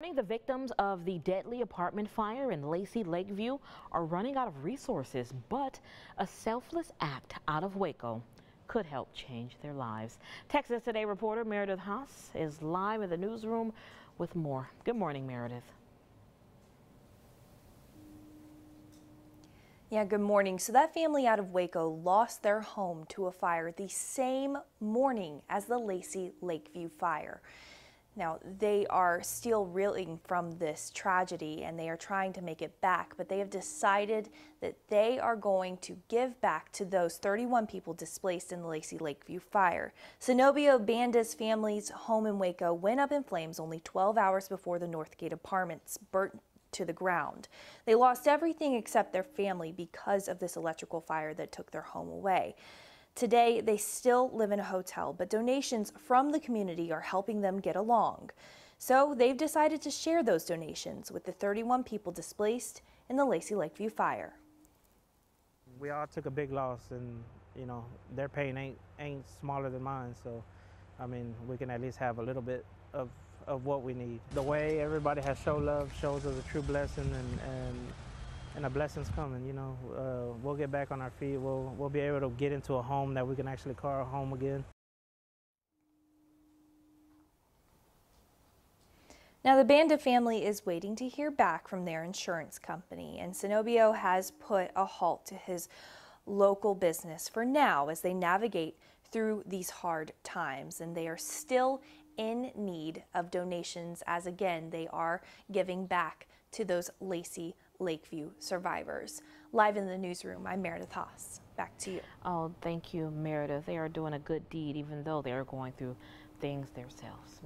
The victims of the deadly apartment fire in Lacy Lakeview are running out of resources, but a selfless act out of Waco could help change their lives. Texas Today reporter Meredith Haas is live in the newsroom with more. Good morning, Meredith. Yeah, good morning. So that family out of Waco lost their home to a fire the same morning as the Lacy Lakeview fire. Now, they are still reeling from this tragedy and they are trying to make it back, but they have decided that they are going to give back to those 31 people displaced in the Lacy Lakeview fire. Zenobia Banda's family's home in Waco went up in flames only 12 hours before the Northgate apartments burnt to the ground. They lost everything except their family because of this electrical fire that took their home away. Today, they still live in a hotel, but donations from the community are helping them get along. So they've decided to share those donations with the 31 people displaced in the Lacy Lakeview fire. We all took a big loss and, you know, their pain ain't, ain't smaller than mine. So, I mean, we can at least have a little bit of, of what we need. The way everybody has shown love shows us a true blessing and, and and a blessing's coming. You know, uh, we'll get back on our feet. We'll we'll be able to get into a home that we can actually call our home again. Now, the Banda family is waiting to hear back from their insurance company, and Zenobio has put a halt to his local business for now as they navigate through these hard times. And they are still in need of donations, as again, they are giving back to those Lacy Lakeview survivors. Live in the newsroom, I'm Meredith Haas. Back to you. Oh, thank you, Meredith. They are doing a good deed, even though they are going through things themselves.